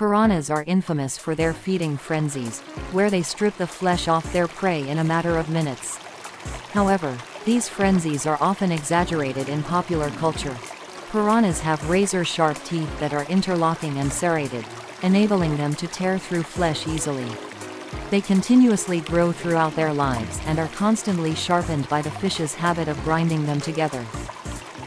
Piranhas are infamous for their feeding frenzies, where they strip the flesh off their prey in a matter of minutes. However, these frenzies are often exaggerated in popular culture. Piranhas have razor-sharp teeth that are interlocking and serrated, enabling them to tear through flesh easily. They continuously grow throughout their lives and are constantly sharpened by the fish's habit of grinding them together.